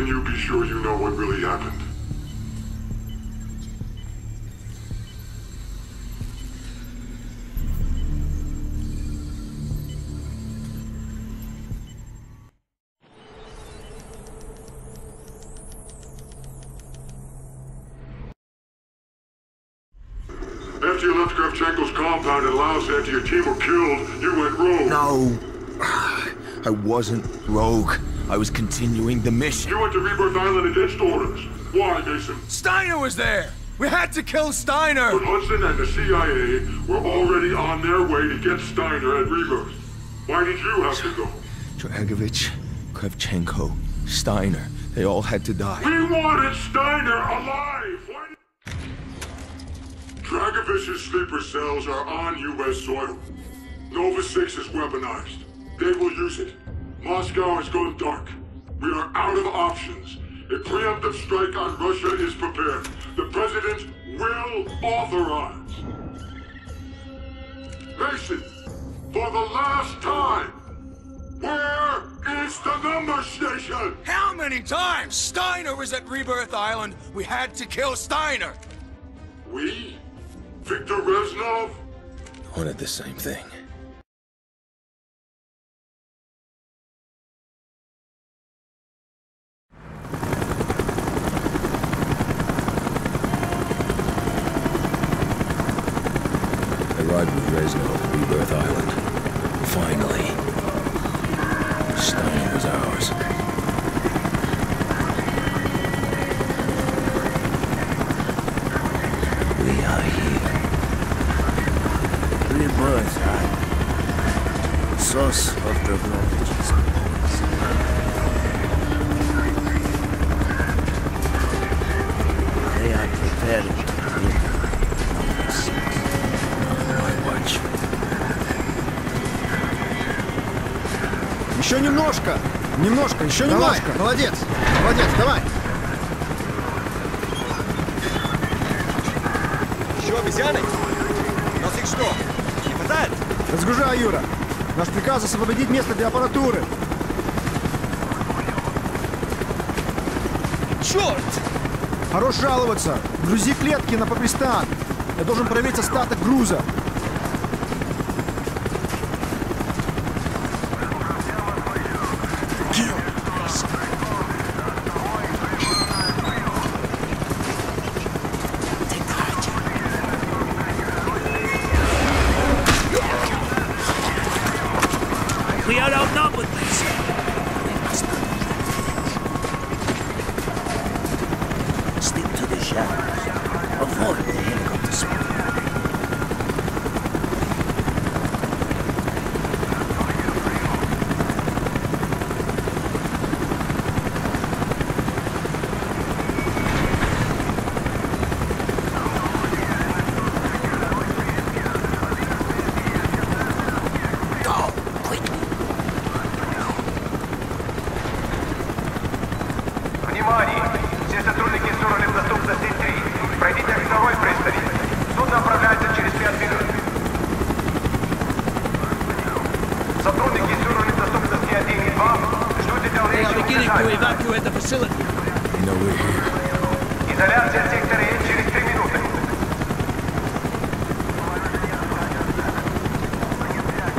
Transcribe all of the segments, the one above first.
Can you be sure you know what really happened? After you left Kravchenko's compound in Laos after your team were killed, you went rogue. No. I wasn't rogue. I was continuing the mission. You went to Rebirth Island against orders. Why, Mason? Steiner was there! We had to kill Steiner! But Hudson and the CIA were already on their way to get Steiner at Rebirth. Why did you have to go? Dragovich, Kravchenko, Steiner, they all had to die. We wanted Steiner alive! Why did... Dragovich's sleeper cells are on U.S. soil. Nova 6 is weaponized. They will use it. Moscow has gone dark. We are out of options. A preemptive strike on Russia is prepared. The President will authorize. Mason, for the last time, where is the number station? How many times? Steiner was at Rebirth Island. We had to kill Steiner. We? Victor Reznov? Wanted the same thing. Source of Dragnovich's powers. They are preparing to win number six. My watch. Еще немножко! Немножко, еще немножко! Молодец! Молодец, давай! Еще обезьяны? У нас их что, не хватает? Разгружай, Юра! Наш приказ освободить место для аппаратуры! Черт! Хорош жаловаться! Грузи клетки на попристан! Я должен проверить остаток груза!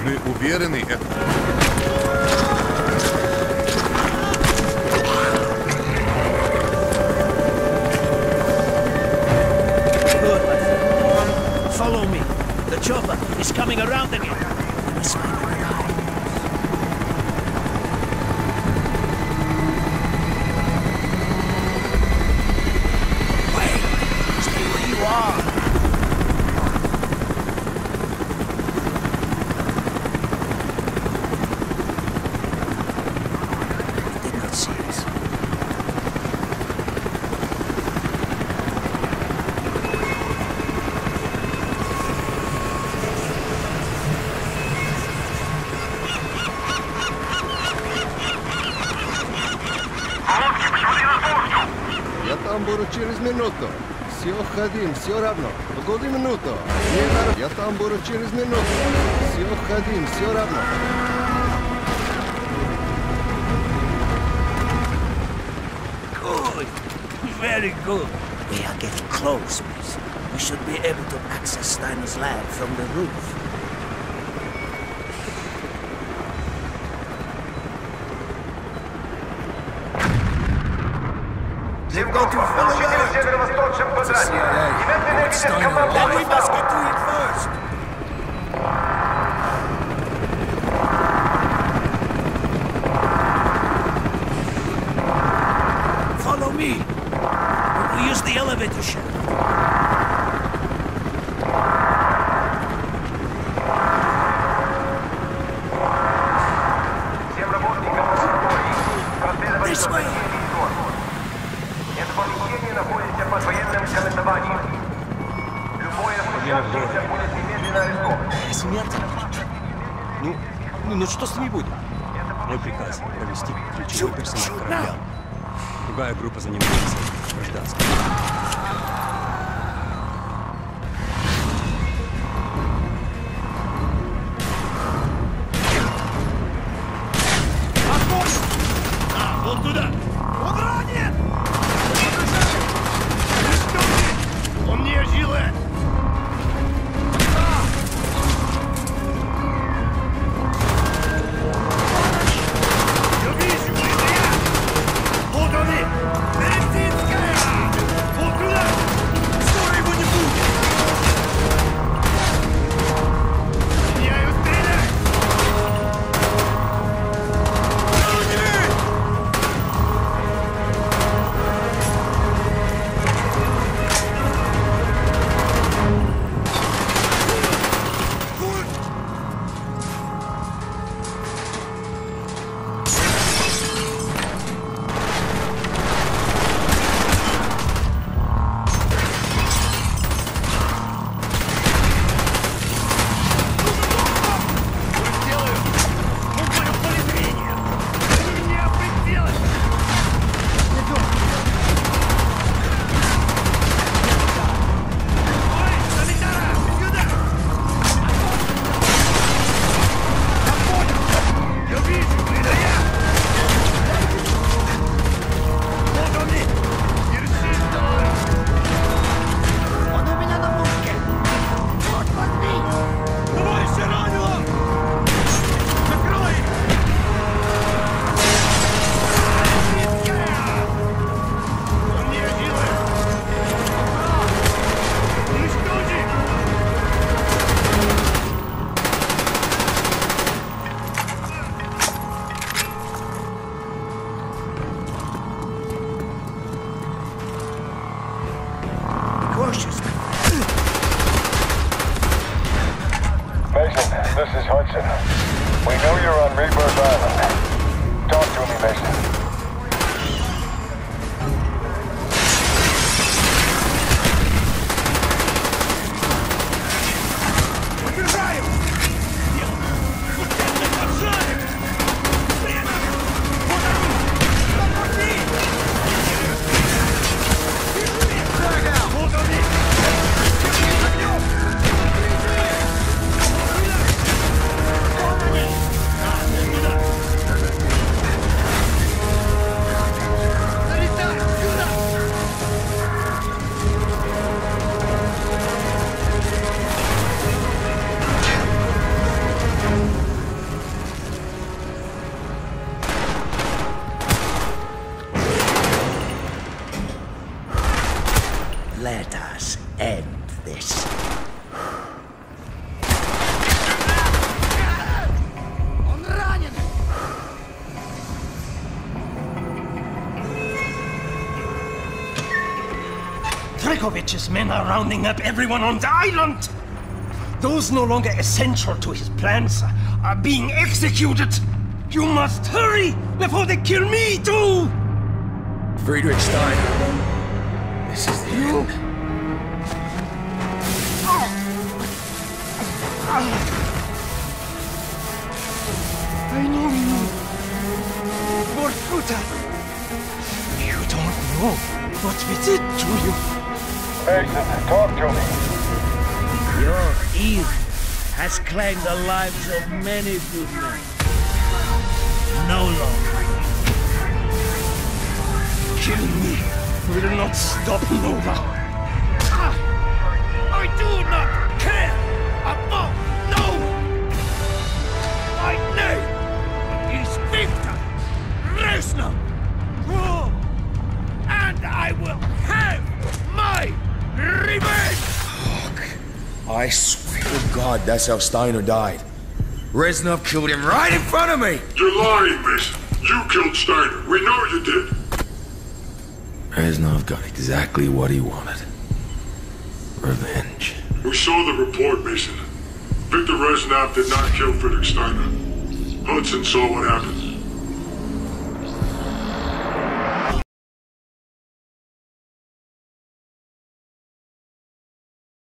Мы уверены, это... Good, my friend. Follow me. The chopper is coming around again. Там буду через минуту. Все ходим, все равно. Погоди минуту. Я там буду через минуту. Все ходим, все равно. Very good. We are getting close, Mason. We should be able to access Steiner's lab from the roof. Получите в северо-восточном квадрате. Немедленно идите к командованию. Let me basket do it first. Ну, ну что с ними будет? Мой приказ провести ключевой персонал корабля. Другая группа занимается гражданским. Mason, this is Hudson. We know you're on Rebirth Island. Talk to me, Mason. Dragovich's men are rounding up everyone on the island! Those no longer essential to his plans are being executed! You must hurry before they kill me too! Friedrich Steiner. This is the end. I know you. Vorkuta! You don't know what we did to you. Mason, talk to me. Your evil has claimed the lives of many good men. No longer. Kill me will not stop Nova. Ah! I do not care about God, that's how Steiner died. Reznov killed him right in front of me! You're lying, Mason. You killed Steiner. We know you did. Reznov got exactly what he wanted. Revenge. We saw the report, Mason. Victor Reznov did not kill Friedrich Steiner. Hudson saw what happened.